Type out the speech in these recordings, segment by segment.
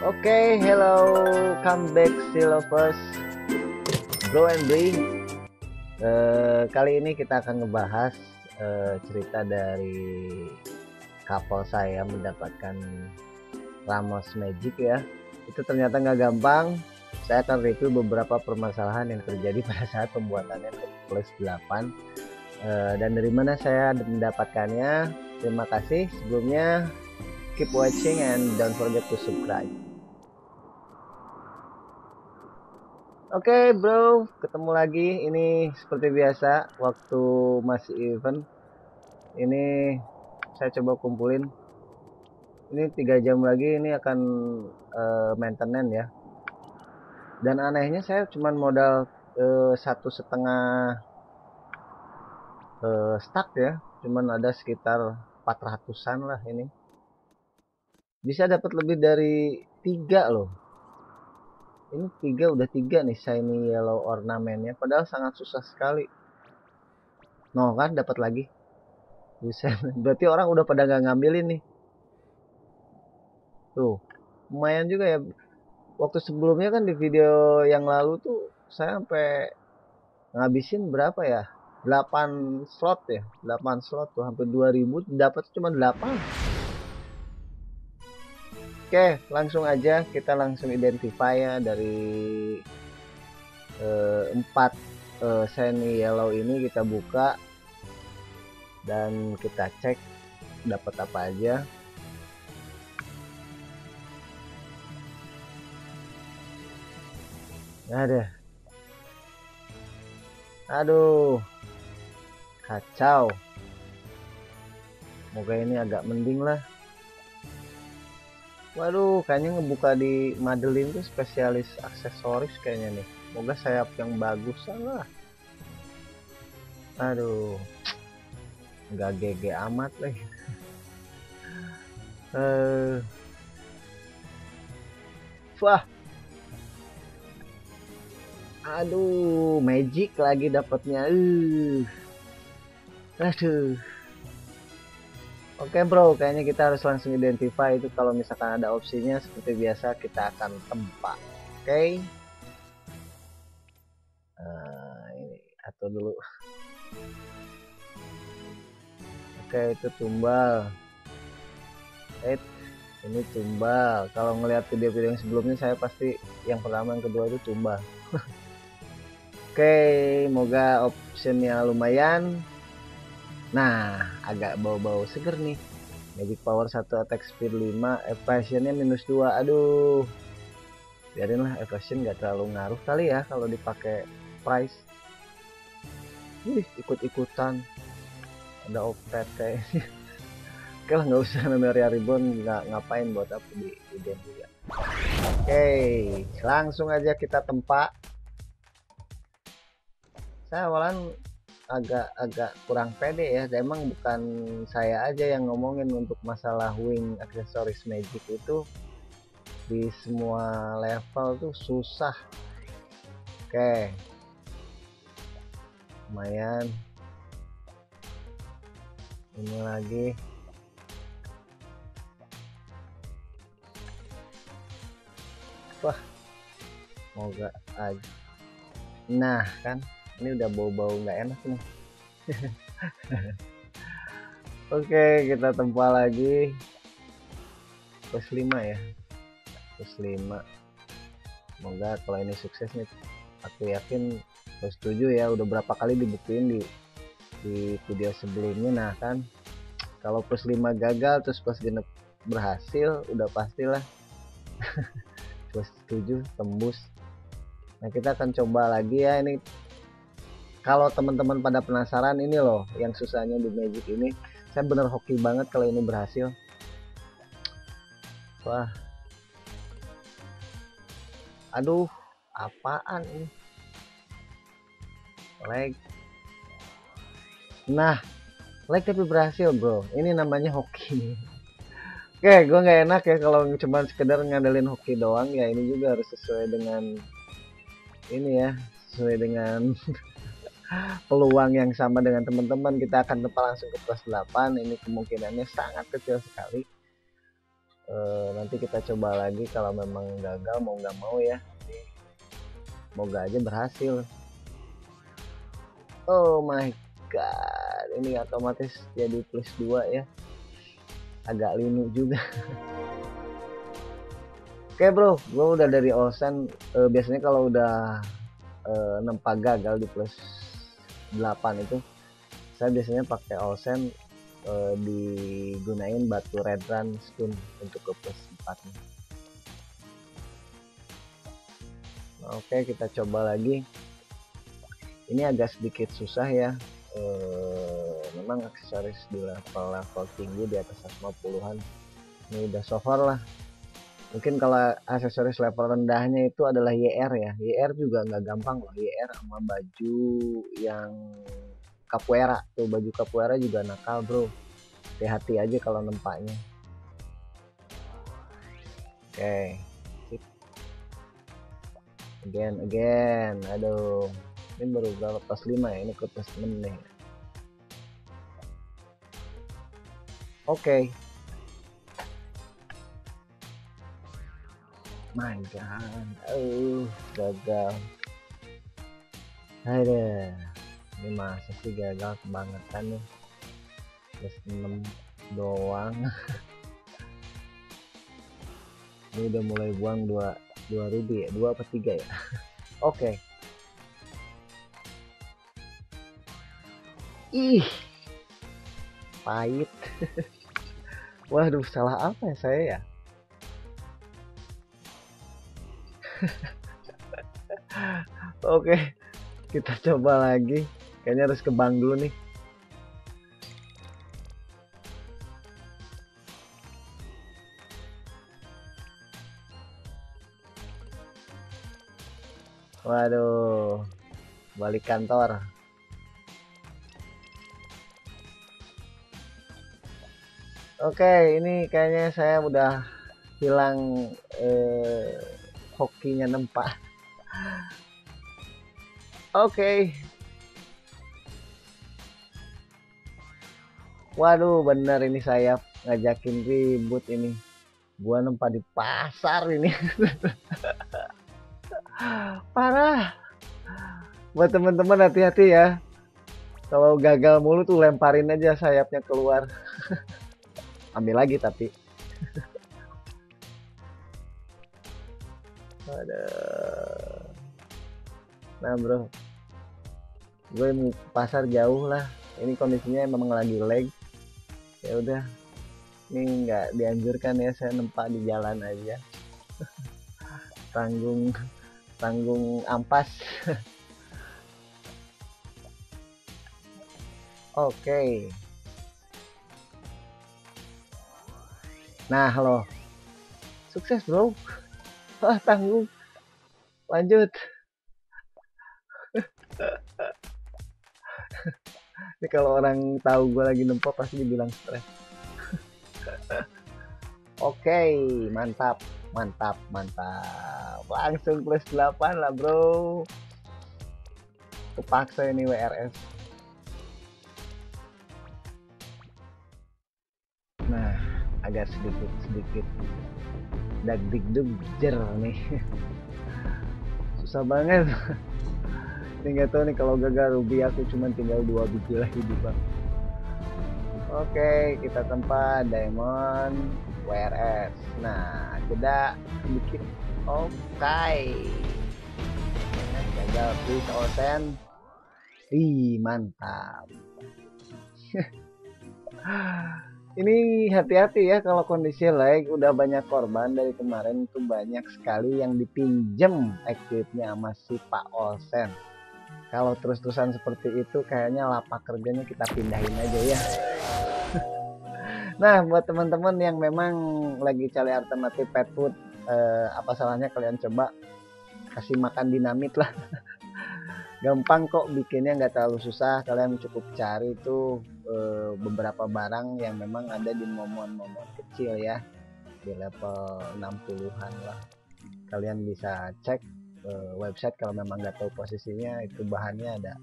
Oke, okay, hello, come back still lovers, bro and bring. Uh, kali ini kita akan ngebahas uh, cerita dari couple saya mendapatkan Ramos Magic ya. Itu ternyata nggak gampang. Saya akan review beberapa permasalahan yang terjadi pada saat pembuatannya plus 8 uh, dan dari mana saya mendapatkannya. Terima kasih sebelumnya keep watching and don't forget to subscribe. Oke okay, bro, ketemu lagi. Ini seperti biasa waktu masih event. Ini saya coba kumpulin. Ini tiga jam lagi ini akan uh, maintenance ya. Dan anehnya saya cuma modal uh, satu setengah uh, stack ya. Cuman ada sekitar 400an lah ini. Bisa dapat lebih dari tiga loh ini tiga udah tiga nih shiny yellow ornamennya padahal sangat susah sekali. No kan dapat lagi. Bisa. Berarti orang udah pada nggak ngambilin nih. Tuh lumayan juga ya. Waktu sebelumnya kan di video yang lalu tuh saya sampai ngabisin berapa ya? 8 slot ya? 8 slot tuh hampir 2000 dapat cuma 8 Oke, langsung aja kita langsung identify ya dari uh, empat uh, shiny yellow ini kita buka dan kita cek dapat apa aja. Ada. Aduh. Kacau. Moga ini agak mending lah. Waduh, kayaknya ngebuka di Madeline tuh spesialis aksesoris kayaknya nih. Semoga sayap yang bagus lah. Aduh, nggak GG amat lagi. uh, wah, aduh, magic lagi dapatnya. Uh, aduh. Oke bro, kayaknya kita harus langsung identify itu kalau misalkan ada opsinya seperti biasa kita akan tempat. Oke. Nah, ini atau dulu. Oke, itu tumbal. Eh, ini tumbal. Kalau ngelihat video-video yang sebelumnya saya pasti yang pertama yang kedua itu tumbal. Oke, okay, moga optionnya lumayan Nah, agak bau-bau seger nih. Magic power 1 attack speed 5, evasionnya minus 2. Aduh. Biarin lah evasion gak terlalu ngaruh kali ya kalau dipakai price. Wih, ikut-ikutan. Ada kayaknya. Oke lah nggak usah memoria ribbon nggak ngapain buat apa di video juga. Oke, langsung aja kita tempat. Saya awalan agak-agak kurang pede ya. Emang bukan saya aja yang ngomongin untuk masalah wing aksesoris magic itu di semua level tuh susah. Oke. Lumayan. Ini lagi. Wah. Moga aja. Nah, kan ini udah bau-bau nggak enak nih. Oke kita tempa lagi. Plus 5 ya. Plus 5 semoga kalau ini sukses nih aku yakin plus 7 ya udah berapa kali dibuktiin di di video sebelumnya nah kan. Kalau plus 5 gagal terus plus genep berhasil udah pastilah. Plus 7 tembus. Nah kita akan coba lagi ya. Ini kalau teman-teman pada penasaran ini loh yang susahnya di Magic ini saya bener hoki banget kalau ini berhasil. Wah. Aduh apaan ini? Lag. Nah lag tapi berhasil bro. Ini namanya hoki. Oke gue nggak enak ya kalau cuma sekedar ngandelin hoki doang. Ya ini juga harus sesuai dengan ini ya sesuai dengan peluang yang sama dengan teman-teman kita akan tempat langsung ke plus 8 ini kemungkinannya sangat kecil sekali. Uh, nanti kita coba lagi kalau memang gagal mau nggak mau ya. Semoga aja berhasil. Oh my god ini otomatis jadi plus 2 ya. Agak linu juga. Oke bro. Gue udah dari Olsen. Uh, biasanya kalau udah uh, nempa gagal di plus 8 itu saya biasanya pakai Olsen uh, digunain batu red run stun untuk ke plus 4 nya oke kita coba lagi. Ini agak sedikit susah ya. E, memang aksesoris di level-level tinggi di atas 150-an ini udah so far lah mungkin kalau aksesoris level rendahnya itu adalah YR ya. YR juga nggak gampang loh. YR sama baju yang capoeira tuh. Baju capoeira juga nakal bro. Hati-hati aja kalau nempaknya. Oke. Okay again again. Aduh. Ini baru berapa? Plus 5 ya? Ini ke plus 6 nih. Oke. okay. My god. Oh gagal. Ada ini masa sih gagal kebangetan nih. Plus 6 doang. Ini udah mulai buang dua dua ruby ya? Dua apa tiga ya? Oke. Okay. ih. Pahit. Waduh salah apa ya saya ya oke kita coba lagi kayaknya harus ke bank dulu nih Waduh, balik kantor. Oke, ini kayaknya saya udah hilang eh, hokinya nempak. Oke. Waduh, bener ini saya ngajakin ribut ini. Gua nempak di pasar ini. parah buat teman-teman hati-hati ya kalau gagal mulu tuh lemparin aja sayapnya keluar ambil lagi tapi ada nah bro. Gue pasar jauh lah. Ini kondisinya memang lagi lag. Ya udah. Ini nggak dianjurkan ya saya nempak di jalan aja. Tanggung tanggung ampas. Oke. Okay. nah halo. Sukses bro wah tanggung. Lanjut. Ini kalau orang tahu gue lagi nempok pasti dibilang stres. Oke okay, mantap mantap mantap. Langsung plus 8 lah bro. Kepaksa ini WRS nah agak sedikit sedikit dag dig jer nih. Susah banget. Ini gak tau nih kalau gagal ruby aku cuma tinggal dua biji lagi di bang oke kita tempat diamond WRS nah jeda sedikit oke okay. gagal please osen Ih, mantap ini hati-hati ya kalau kondisi lag udah banyak korban dari kemarin itu banyak sekali yang dipinjem active-nya sama si Pak Olsen kalau terus-terusan seperti itu kayaknya lapak kerjanya kita pindahin aja ya Nah, buat teman-teman yang memang lagi cari alternatif pet food, eh, apa salahnya kalian coba kasih makan dinamit lah. Gampang kok bikinnya nggak terlalu susah. Kalian cukup cari itu eh, beberapa barang yang memang ada di momon-momon kecil ya, di level 60-an lah. Kalian bisa cek eh, website kalau memang nggak tahu posisinya itu bahannya ada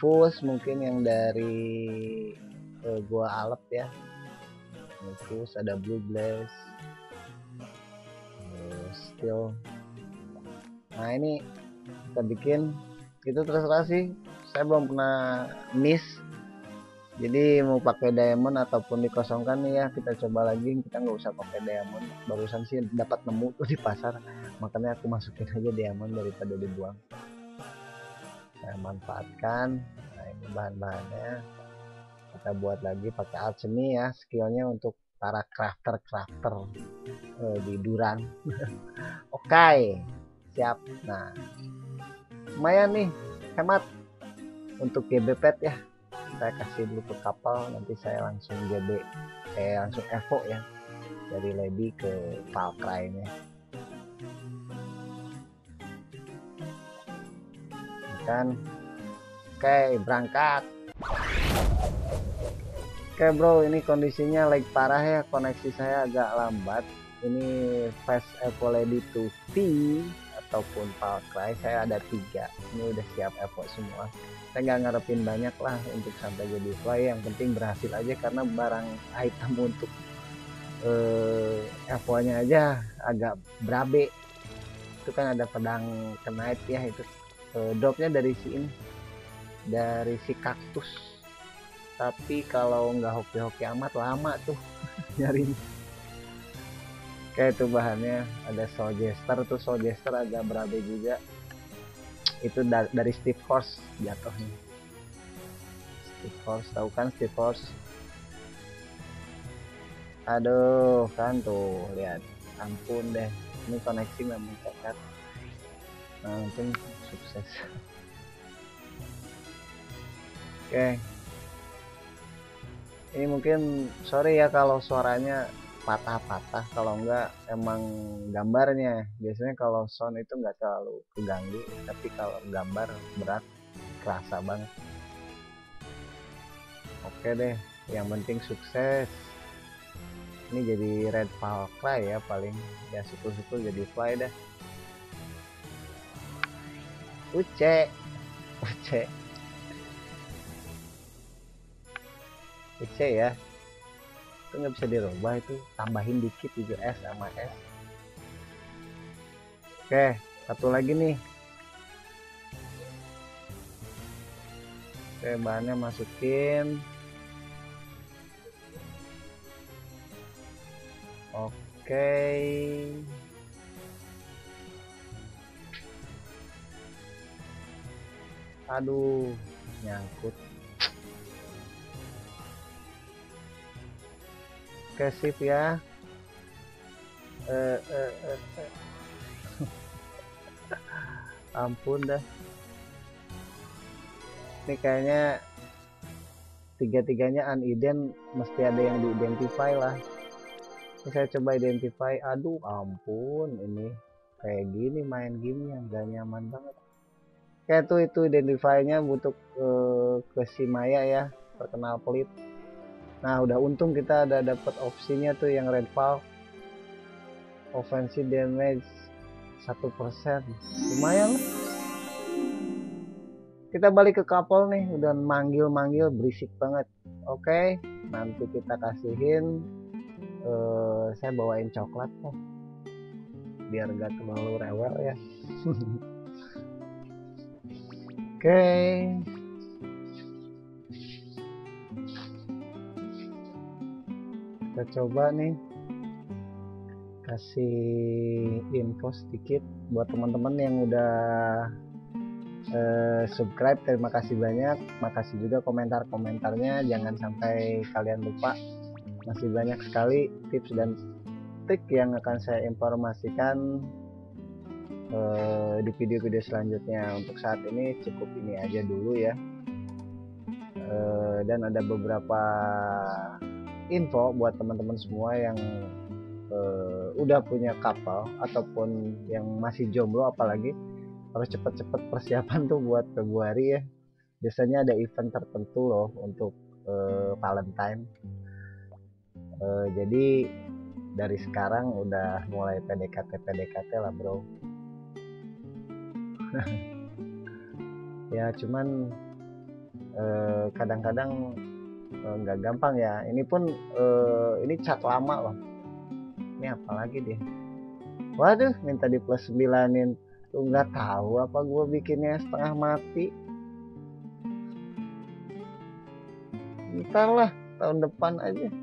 fus mungkin yang dari eh, gua alep ya. Nexus ada Blue Blaze skill nah ini kita bikin itu terserah sih. Saya belum pernah miss jadi mau pakai diamond ataupun dikosongkan nih ya kita coba lagi. Kita nggak usah pakai diamond. Barusan sih dapat nemu tuh di pasar. Makanya aku masukin aja diamond daripada dibuang. Saya manfaatkan. Nah ini bahan-bahannya. Kita buat lagi pakai alchemy ya. Skillnya untuk para crafter crafter eh, di Duran. Oke okay, siap. Nah lumayan nih hemat untuk GB pet ya saya kasih dulu ke kapal nanti saya langsung GB eh langsung Evo ya dari Lady ke Valkyrie nya. Kan? Oke berangkat. Oke bro ini kondisinya lag parah ya koneksi saya agak lambat. Ini fast Evo Lady 2T ataupun Valkyrie saya ada tiga. Ini udah siap Evo semua. Saya nggak ngarepin banyak lah untuk sampai jadi fly. Yang penting berhasil aja karena barang item untuk eh, Evo nya aja agak berabe. Itu kan ada pedang knight ya itu uh, dropnya dari si ini dari si kaktus. Tapi kalau nggak hoki-hoki amat lama tuh nyari kayak itu bahannya ada Souljaster tuh Souljaster agak berabe juga. Itu da dari Steve Horse jatuhnya. Steve Horse tahu kan Steve Horse aduh kan tuh lihat. Ampun deh ini koneksi memang cacat nah untung sukses. Oke. Ini mungkin sorry ya kalau suaranya patah-patah. Kalau enggak emang gambarnya. Biasanya kalau sound itu enggak terlalu keganggu tapi kalau gambar berat kerasa banget. Oke deh yang penting sukses. Ini jadi red Valkyrie ya paling. Ya syukur-syukur jadi fly dah. Uce Uce Uce ya itu nggak bisa dirubah itu tambahin dikit juga S sama S. Oke satu lagi nih. Oke bahannya masukin. Oke. Aduh nyangkut oke sip ya. Eh, eh, eh, eh. ampun dah. Ini kayaknya tiga-tiganya unident mesti ada yang diidentify lah. Ini saya coba identify. Aduh ampun ini kayak gini main gamenya gak nyaman banget. Kayak tuh itu identify-nya butuh uh, ke si Maya ya terkenal pelit nah udah untung kita ada dapat opsinya tuh yang red valve offensive damage satu persen. Lumayan kita balik ke kapal nih udah manggil-manggil berisik banget. Oke nanti kita kasihin uh, saya bawain coklat kok. Biar gak terlalu rewel ya. Okay. Kita coba nih. Kasih info sedikit buat teman-teman yang udah uh, subscribe. Terima kasih banyak. Makasih juga komentar-komentarnya. Jangan sampai kalian lupa. Masih banyak sekali tips dan trik yang akan saya informasikan uh, di video-video selanjutnya. Untuk saat ini cukup ini aja dulu ya. Uh, dan ada beberapa info buat teman-teman semua yang uh, udah punya kapal ataupun yang masih jomblo apalagi harus cepet-cepet persiapan tuh buat Februari ya. Biasanya ada event tertentu loh untuk uh, Valentine. Uh, jadi dari sekarang udah mulai PDKT PDKT lah bro. Ya cuman kadang-kadang eh, nggak -kadang, gampang ya. Ini pun eh, ini cat lama loh. Ini apalagi deh waduh minta di plus 9in tuh nggak tahu apa gue bikinnya setengah mati. Ntar tahun depan aja.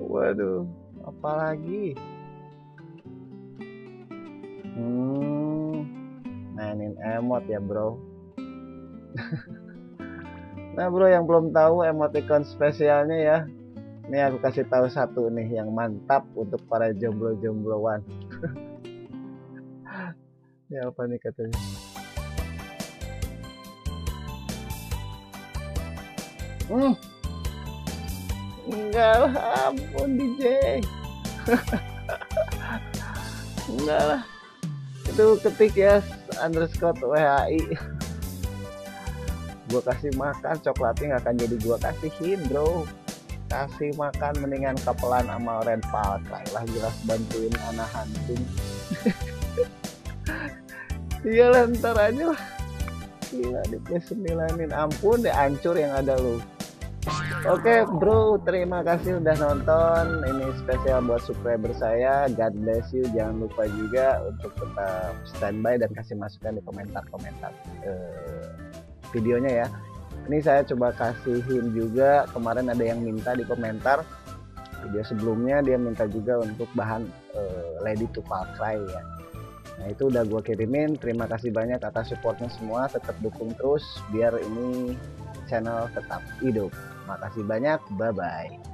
Waduh apalagi hmm mainin emot ya bro. Nah bro yang belum tahu emoticon spesialnya ya. Ini aku kasih tahu satu nih yang mantap untuk para jomblo-jombloan. Ini apa nih katanya? Hmm. Enggak lah ampun DJ enggak lah. Itu ketik ya underscore WHI gua kasih makan coklatnya nggak akan jadi gua kasihin bro. Kasih makan mendingan kapelan sama Red Falcon lah jelas bantuin anak hunting iya lah ntar aja lah. Gila di plus 9 ampun deh hancur yang ada lu Oke okay, bro, terima kasih udah nonton. Ini spesial buat subscriber saya. God bless you. Jangan lupa juga untuk tetap standby dan kasih masukan di komentar-komentar uh, videonya ya. Ini saya coba kasihin juga. Kemarin ada yang minta di komentar video sebelumnya dia minta juga untuk bahan uh, Lady to Far Cry ya. Nah itu udah gue kirimin. Terima kasih banyak atas supportnya semua. Tetap dukung terus biar ini channel tetap hidup. Makasih banyak, bye-bye.